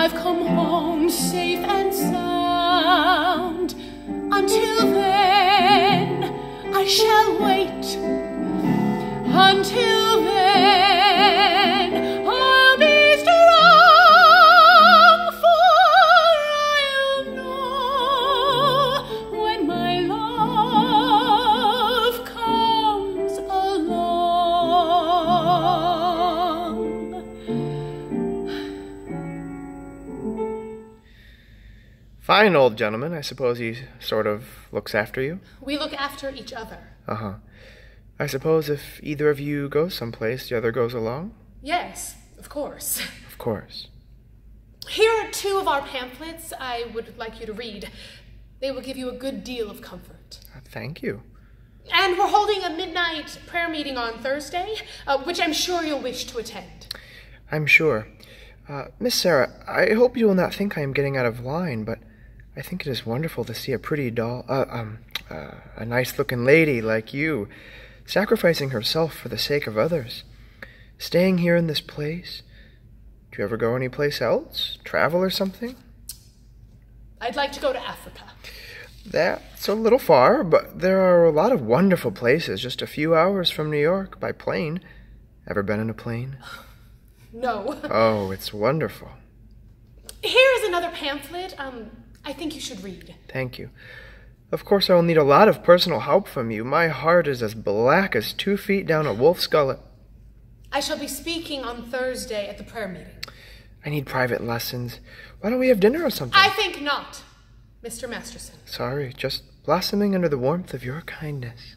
I've come home safe Fine old gentleman. I suppose he sort of looks after you. We look after each other. Uh huh. I suppose if either of you goes someplace, the other goes along? Yes, of course. Of course. Here are two of our pamphlets I would like you to read. They will give you a good deal of comfort. Uh, Thank you. And we're holding a midnight prayer meeting on Thursday, uh, which I'm sure you'll wish to attend. I'm sure. Uh, Miss Sarah, I hope you will not think I am getting out of line, but I think it is wonderful to see a pretty doll, uh, um, uh, a nice looking lady like you, sacrificing herself for the sake of others. Staying here in this place. Do you ever go anyplace else? Travel or something? I'd like to go to Africa. That's a little far, but there are a lot of wonderful places just a few hours from New York by plane. Ever been in a plane? No. Oh, it's wonderful. Here is another pamphlet. Um, I think you should read. Thank you. Of course, I will need a lot of personal help from you. My heart is as black as two feet down a wolf's gullet. I shall be speaking on Thursday at the prayer meeting. I need private lessons. Why don't we have dinner or something? I think not, Mr. Masterson. Sorry, just blossoming under the warmth of your kindness.